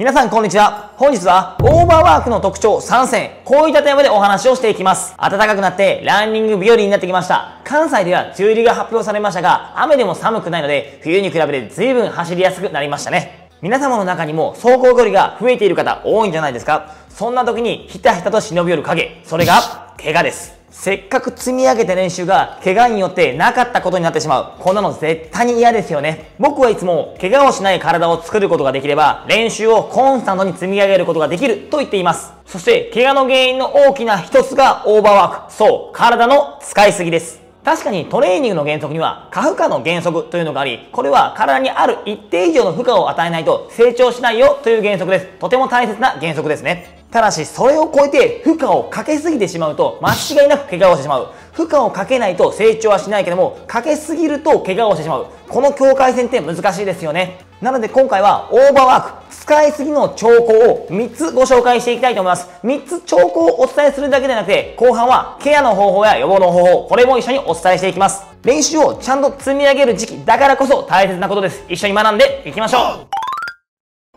皆さんこんにちは。本日はオーバーワークの特徴3選、こういったテーマでお話をしていきます。暖かくなってランニング日和になってきました。関西では梅雨入りが発表されましたが、雨でも寒くないので、冬に比べて随分走りやすくなりましたね。皆様の中にも走行距離が増えている方多いんじゃないですかそんな時にひたひたと忍び寄る影、それが怪我です。せっかく積み上げた練習が怪我によってなかったことになってしまう。こんなの絶対に嫌ですよね。僕はいつも怪我をしない体を作ることができれば練習をコンスタントに積み上げることができると言っています。そして怪我の原因の大きな一つがオーバーワーク。そう、体の使いすぎです。確かにトレーニングの原則には過負荷の原則というのがあり、これは体にある一定以上の負荷を与えないと成長しないよという原則です。とても大切な原則ですね。ただし、それを超えて負荷をかけすぎてしまうと、間違いなく怪我をしてしまう。負荷をかけないと成長はしないけども、かけすぎると怪我をしてしまう。この境界線って難しいですよね。なので今回はオーバーワーク、使いすぎの兆候を3つご紹介していきたいと思います。3つ兆候をお伝えするだけでなくて、後半はケアの方法や予防の方法、これも一緒にお伝えしていきます。練習をちゃんと積み上げる時期だからこそ大切なことです。一緒に学んでいきましょう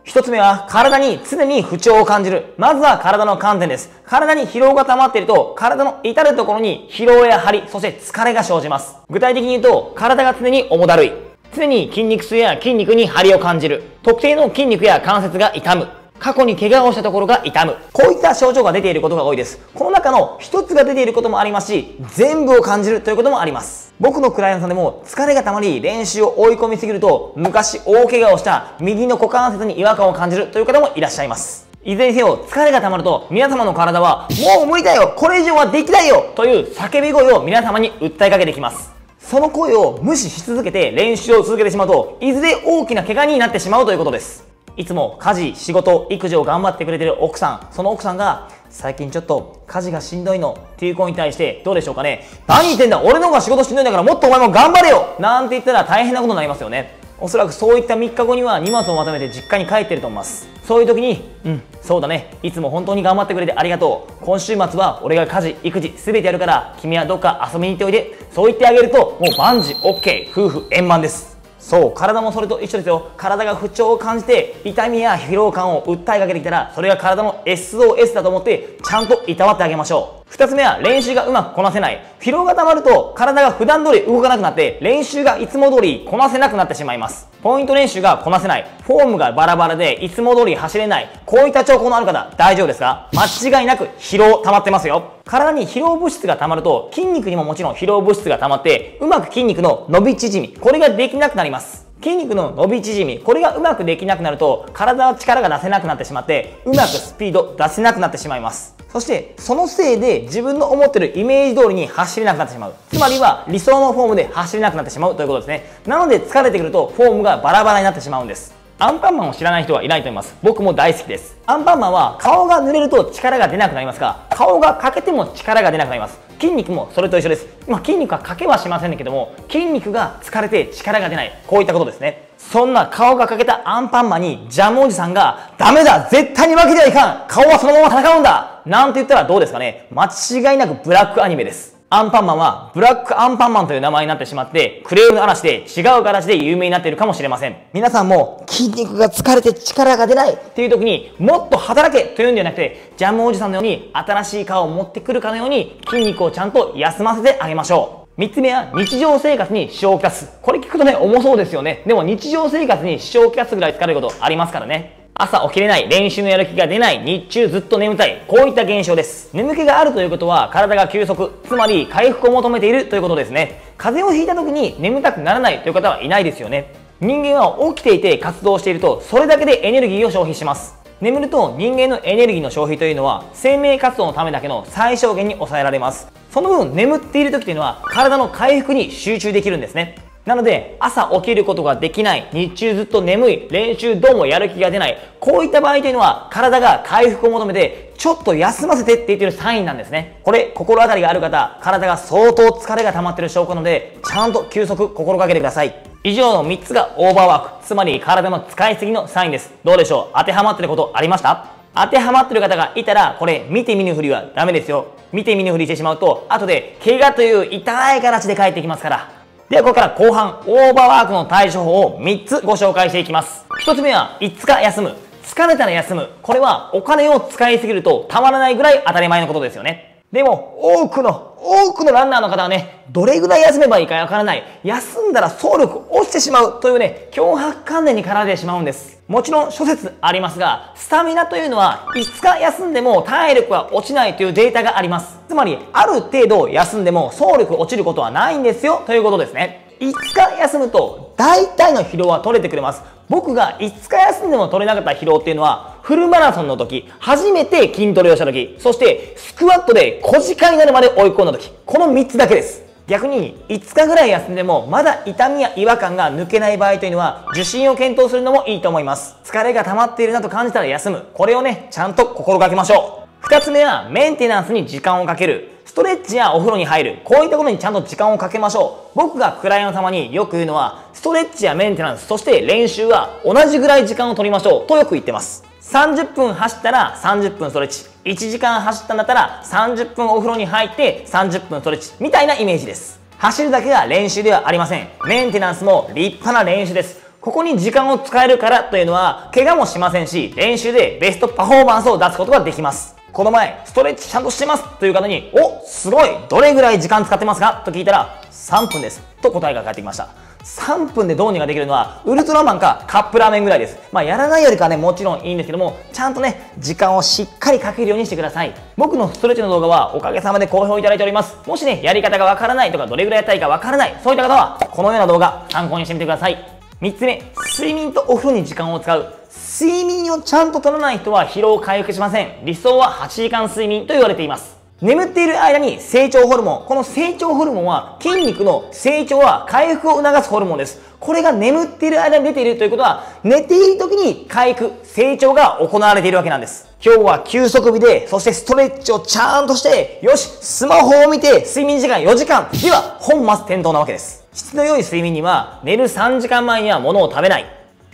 一つ目は、体に常に不調を感じる。まずは体の観点です。体に疲労が溜まっていると、体の至るところに疲労や張り、そして疲れが生じます。具体的に言うと、体が常に重だるい。常に筋肉痛や筋肉に張りを感じる。特定の筋肉や関節が痛む。過去に怪我をしたところが痛む。こういった症状が出ていることが多いです。この中の一つが出ていることもありますし、全部を感じるということもあります。僕のクライアントさんでも疲れがたまり練習を追い込みすぎると、昔大怪我をした右の股関節に違和感を感じるという方もいらっしゃいます。いずれにせよ疲れが溜まると皆様の体はもう無理だよこれ以上はできないよという叫び声を皆様に訴えかけてきます。その声を無視し続けて練習を続けてしまうと、いずれ大きな怪我になってしまうということです。いつも家事、仕事、育児を頑張ってくれてる奥さん、その奥さんが、最近ちょっと家事がしんどいのっていう子に対してどうでしょうかね何言ってんだ俺の方が仕事しんどいんだからもっとお前も頑張れよなんて言ったら大変なことになりますよね。おそらくそういった3日後には荷物をまとめて実家に帰ってると思います。そういう時に、うん、そうだね。いつも本当に頑張ってくれてありがとう。今週末は俺が家事、育児、すべてやるから、君はどっか遊びに行っておいで。そう言ってあげると、もう万事 OK。夫婦円満です。そう体もそれと一緒ですよ。体が不調を感じて痛みや疲労感を訴えかけてきたらそれが体の SOS だと思ってちゃんといたわってあげましょう。2つ目は練習がうまくこなせない。疲労が溜まると体が普段通り動かなくなって練習がいつも通りこなせなくなってしまいます。ポイント練習がこなせない。フォームがバラバラでいつも通り走れない。こういった兆候のある方大丈夫ですか？間違いなく疲労溜まってますよ。体に疲労物質が溜まると筋肉にももちろん疲労物質が溜まってうまく筋肉の伸び縮み、これができなくなります。筋肉の伸び縮み、これがうまくできなくなると、体の力が出せなくなってしまって、うまくスピード出せなくなってしまいます。そして、そのせいで自分の思ってるイメージ通りに走れなくなってしまう。つまりは理想のフォームで走れなくなってしまうということですね。なので疲れてくるとフォームがバラバラになってしまうんです。アンパンマンを知らない人はいないと思います。僕も大好きです。アンパンマンは顔が濡れると力が出なくなりますが、顔が欠けても力が出なくなります。筋肉もそれと一緒です。まあ、筋肉は欠けはしませんけども、筋肉が疲れて力が出ない。こういったことですね。そんな顔が欠けたアンパンマンにジャムおじさんが、ダメだ絶対に負けてはいかん顔はそのまま戦うんだなんて言ったらどうですかね間違いなくブラックアニメです。アンパンマンはブラックアンパンマンという名前になってしまってクレームの嵐で違う形で有名になっているかもしれません。皆さんも筋肉が疲れて力が出ない。っていう時にもっと働けというんではなくてジャムおじさんのように新しい顔を持ってくるかのように筋肉をちゃんと休ませてあげましょう。3つ目は日常生活に支障をきたす。これ聞くとね重そうですよね。でも日常生活に支障をきたすぐらい疲れることありますからね朝起きれない、練習のやる気が出ない、日中ずっと眠たい、こういった現象です。眠気があるということは体が休息、つまり回復を求めているということですね。風邪をひいた時に眠たくならないという方はいないですよね。人間は起きていて活動していると、それだけでエネルギーを消費します。眠ると人間のエネルギーの消費というのは生命活動のためだけの最小限に抑えられます。その分眠っている時というのは体の回復に集中できるんですね。なので、朝起きることができない、日中ずっと眠い、練習どうもやる気が出ない、こういった場合というのは、体が回復を求めて、ちょっと休ませてって言ってるサインなんですね。これ、心当たりがある方、体が相当疲れが溜まってる証拠なので、ちゃんと休息心がけてください。以上の3つがオーバーワーク、つまり体の使いすぎのサインです。どうでしょう？当てはまってることありました？当てはまってる方がいたら、これ見て見ぬふりはダメですよ。見て見ぬふりしてしまうと、後で怪我という痛い形で帰ってきますから。ではここから後半、オーバーワークの対処法を3つご紹介していきます。1つ目は5日休む。疲れたら休む。これはお金を使いすぎるとたまらないぐらい当たり前のことですよね。でも、多くの、多くのランナーの方はね、どれぐらい休めばいいかわからない。休んだら走力落ちてしまうというね、脅迫観念に駆られてしまうんです。もちろん諸説ありますが、スタミナというのは5日休んでも体力は落ちないというデータがあります。つまり、ある程度休んでも走力落ちることはないんですよということですね。5日休むと大体の疲労は取れてくれます。僕が5日休んでも取れなかった疲労っていうのは、フルマラソンの時、初めて筋トレをした時、そしてスクワットで小時間になるまで追い込んだ時、この3つだけです。逆に5日ぐらい休んでもまだ痛みや違和感が抜けない場合というのは受診を検討するのもいいと思います。疲れが溜まっているなと感じたら休む。これをね、ちゃんと心がけましょう。2つ目はメンテナンスに時間をかける。ストレッチやお風呂に入る。こういったことにちゃんと時間をかけましょう。僕がクライアント様によく言うのは、ストレッチやメンテナンス、そして練習は同じぐらい時間を取りましょうとよく言ってます。30分走ったら30分ストレッチ。1時間走ったんだったら30分お風呂に入って30分ストレッチ。みたいなイメージです。走るだけが練習ではありません。メンテナンスも立派な練習です。ここに時間を使えるからというのは、怪我もしませんし、練習でベストパフォーマンスを出すことができます。この前、ストレッチちゃんとしてますという方に、お、すごいどれぐらい時間使ってますか？と聞いたら、3分です。と答えが返ってきました。3分でどうにかできるのは、ウルトラマンかカップラーメンぐらいです。まあ、やらないよりかはね、もちろんいいんですけども、ちゃんとね、時間をしっかりかけるようにしてください。僕のストレッチの動画は、おかげさまで好評いただいております。もしね、やり方がわからないとか、どれぐらいやったらいいかわからない、そういった方は、このような動画、参考にしてみてください。3つ目、睡眠とお風呂に時間を使う。睡眠をちゃんと取らない人は疲労回復しません。理想は8時間睡眠と言われています。眠っている間に成長ホルモン。この成長ホルモンは筋肉の成長は回復を促すホルモンです。これが眠っている間に出ているということは、寝ている時に回復、成長が行われているわけなんです。今日は休息日で、そしてストレッチをちゃんとして、よし、スマホを見て睡眠時間4時間。では、本末転倒なわけです。質の良い睡眠には、寝る3時間前には物を食べない。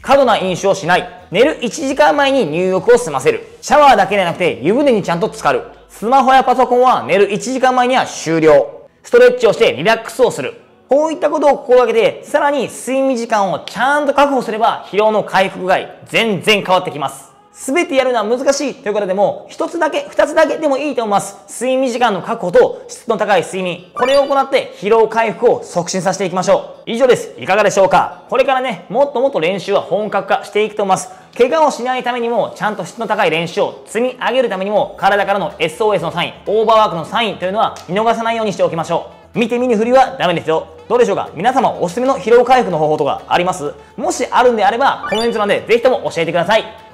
過度な飲酒をしない。寝る1時間前に入浴を済ませる。シャワーだけでなくて湯船にちゃんと浸かる。スマホやパソコンは寝る1時間前には終了。ストレッチをしてリラックスをする。こういったことを心がけて、さらに睡眠時間をちゃんと確保すれば、疲労の回復具合、全然変わってきます。すべてやるのは難しいということでも、一つだけ、二つだけでもいいと思います。睡眠時間の確保と質の高い睡眠。これを行って疲労回復を促進させていきましょう。以上です。いかがでしょうかこれからね、もっともっと練習は本格化していくと思います。怪我をしないためにも、ちゃんと質の高い練習を積み上げるためにも、体からの SOS のサイン、オーバーワークのサインというのは見逃さないようにしておきましょう。見て見ぬふりはダメですよ。どうでしょうか皆様おすすめの疲労回復の方法とかあります？もしあるんであれば、コメント欄でぜひとも教えてください。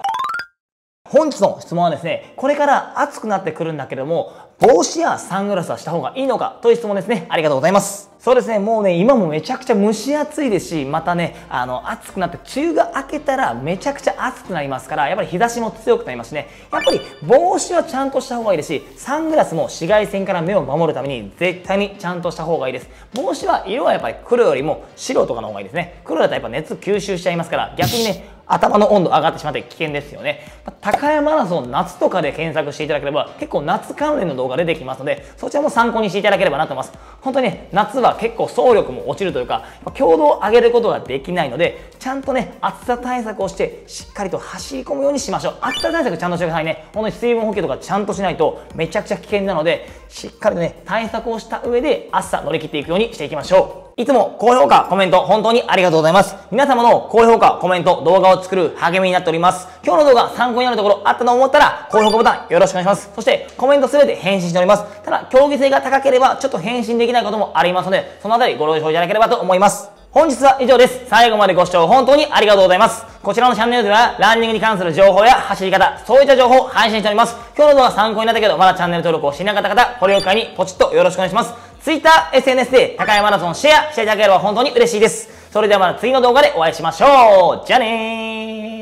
本日の質問はですね、これから暑くなってくるんだけども、帽子やサングラスはした方がいいのかという質問ですね。ありがとうございます。そうですね、もうね、今もめちゃくちゃ蒸し暑いですし、またね、あの、暑くなって、梅雨が明けたらめちゃくちゃ暑くなりますから、やっぱり日差しも強くなりますしね、やっぱり帽子はちゃんとした方がいいですし、サングラスも紫外線から目を守るために絶対にちゃんとした方がいいです。帽子は色はやっぱり黒よりも白とかの方がいいですね。黒だとやっぱ熱吸収しちゃいますから、逆にね、頭の温度上がってしまって危険ですよね。高山マラソン夏とかで検索していただければ結構夏関連の動画出てきますのでそちらも参考にしていただければなと思います。本当にね夏は結構走力も落ちるというか強度を上げることができないのでちゃんとね暑さ対策をしてしっかりと走り込むようにしましょう。暑さ対策ちゃんとしてくださいね。本当に水分補給とかちゃんとしないとめちゃくちゃ危険なのでしっかりとね対策をした上で暑さ乗り切っていくようにしていきましょう。いつも高評価、コメント、本当にありがとうございます。皆様の高評価、コメント、動画を作る励みになっております。今日の動画参考になるところあったと思ったら、高評価ボタンよろしくお願いします。そして、コメントすべて返信しております。ただ、競技性が高ければ、ちょっと返信できないこともありますので、そのあたりご了承いただければと思います。本日は以上です。最後までご視聴本当にありがとうございます。こちらのチャンネルでは、ランニングに関する情報や走り方、そういった情報を配信しております。今日の動画参考になったけど、まだチャンネル登録をしていなかった方、これを機会にポチッとよろしくお願いします。Twitter、SNS で高山マラソンシェアしていただければ本当に嬉しいです。それではまた次の動画でお会いしましょう。じゃあねー。